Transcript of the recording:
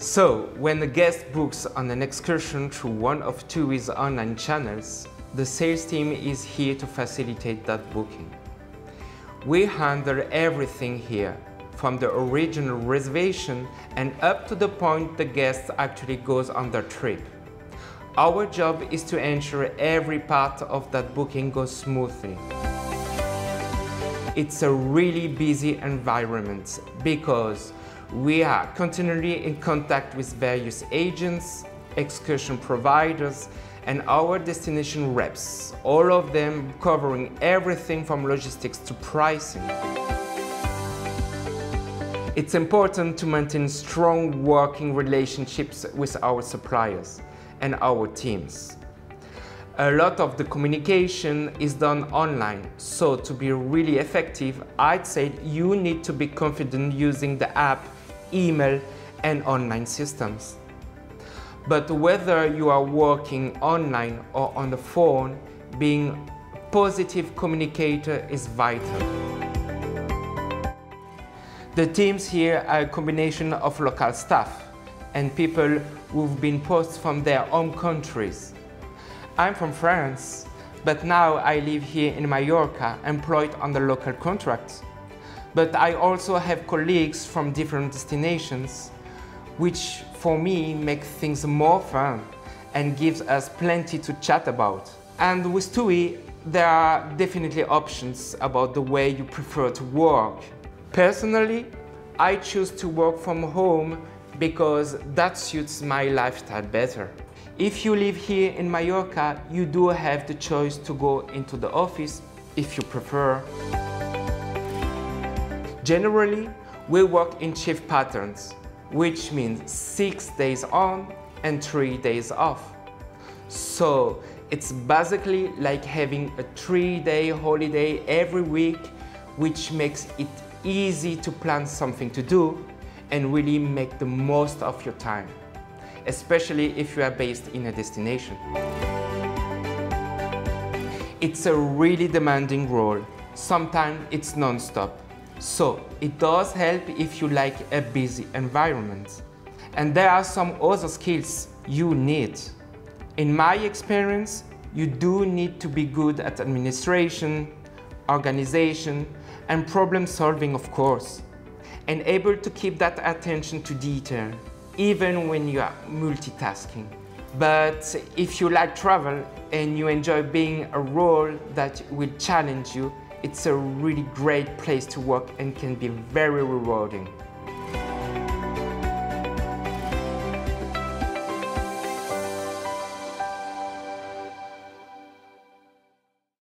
So, when a guest books on an excursion through one of TUI's online channels, the sales team is here to facilitate that booking. We handle everything here, from the original reservation and up to the point the guest actually goes on their trip. Our job is to ensure every part of that booking goes smoothly. It's a really busy environment because we are continually in contact with various agents, excursion providers, and our destination reps, all of them covering everything from logistics to pricing. It's important to maintain strong working relationships with our suppliers and our teams. A lot of the communication is done online, so to be really effective, I'd say you need to be confident using the app, email, and online systems. But whether you are working online or on the phone, being positive communicator is vital. The teams here are a combination of local staff and people who've been posted from their home countries. I'm from France, but now I live here in Mallorca, employed on the local contract. But I also have colleagues from different destinations, which for me make things more fun and gives us plenty to chat about. And with TUI, there are definitely options about the way you prefer to work. Personally, I choose to work from home because that suits my lifestyle better. If you live here in Mallorca, you do have the choice to go into the office if you prefer. Generally, we work in shift patterns, which means six days on and three days off. So it's basically like having a three-day holiday every week, which makes it easy to plan something to do and really make the most of your time, especially if you are based in a destination. It's a really demanding role. Sometimes it's non-stop. So it does help if you like a busy environment. And there are some other skills you need. In my experience, you do need to be good at administration, organization, and problem solving, of course, and able to keep that attention to detail, even when you are multitasking. But if you like travel and you enjoy being a role that will challenge you, it's a really great place to work and can be very rewarding.